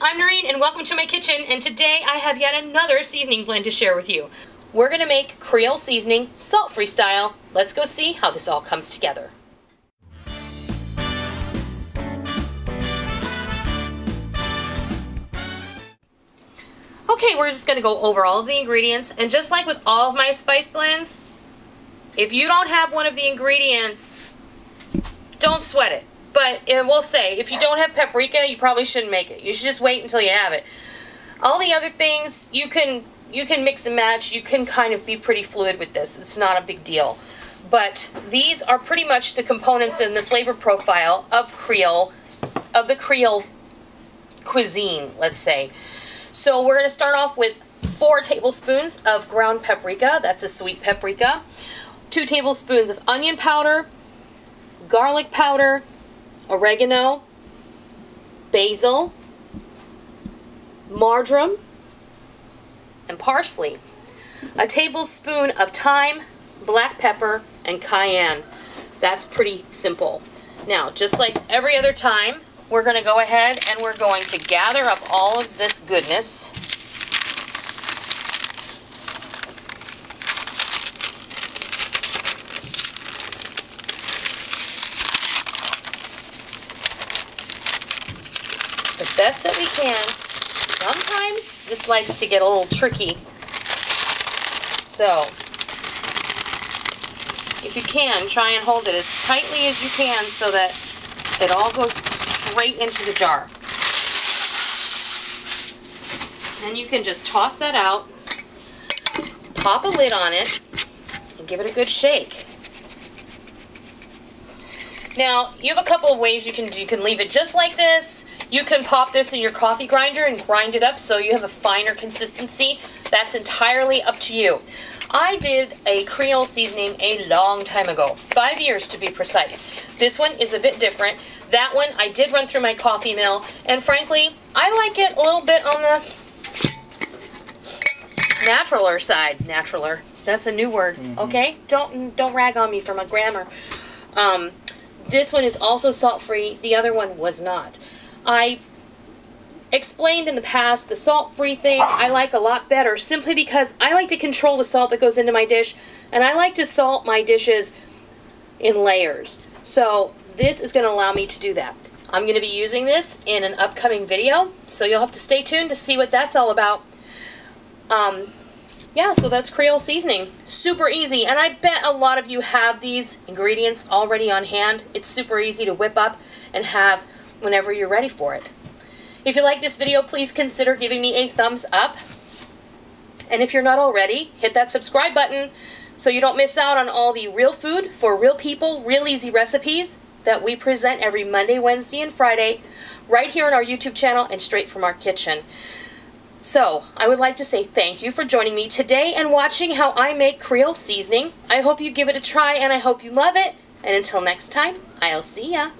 I'm Noreen and welcome to my kitchen and today I have yet another seasoning blend to share with you. We're going to make Creole seasoning salt-free style. Let's go see how this all comes together. Okay, we're just going to go over all of the ingredients and just like with all of my spice blends, if you don't have one of the ingredients, don't sweat it. But it will say, if you don't have paprika, you probably shouldn't make it. You should just wait until you have it. All the other things, you can you can mix and match. You can kind of be pretty fluid with this. It's not a big deal. But these are pretty much the components in the flavor profile of Creole, of the Creole cuisine, let's say. So we're going to start off with four tablespoons of ground paprika. That's a sweet paprika. Two tablespoons of onion powder, garlic powder, oregano, basil, marjoram, and parsley. A tablespoon of thyme, black pepper, and cayenne. That's pretty simple. Now, just like every other time, we're going to go ahead and we're going to gather up all of this goodness. The best that we can. Sometimes this likes to get a little tricky. So, if you can, try and hold it as tightly as you can so that it all goes straight into the jar. Then you can just toss that out, pop a lid on it, and give it a good shake. Now, you have a couple of ways you can do. You can leave it just like this. You can pop this in your coffee grinder and grind it up so you have a finer consistency. That's entirely up to you. I did a Creole seasoning a long time ago, five years to be precise. This one is a bit different. That one I did run through my coffee mill, and frankly, I like it a little bit on the naturaler side. Naturaler. That's a new word. Mm -hmm. Okay, don't don't rag on me for my grammar. Um, this one is also salt free. The other one was not. I explained in the past the salt free thing I like a lot better simply because I like to control the salt that goes into my dish, and I like to salt my dishes in layers. So this is going to allow me to do that. I'm going to be using this in an upcoming video, so you'll have to stay tuned to see what that's all about. Um, yeah, so that's Creole seasoning. Super easy, and I bet a lot of you have these ingredients already on hand. It's super easy to whip up and have whenever you're ready for it. If you like this video, please consider giving me a thumbs up. And if you're not already, hit that subscribe button so you don't miss out on all the real food for real people, real easy recipes that we present every Monday, Wednesday, and Friday right here on our YouTube channel and straight from our kitchen. So, I would like to say thank you for joining me today and watching how I make Creole seasoning. I hope you give it a try and I hope you love it. And until next time, I'll see ya.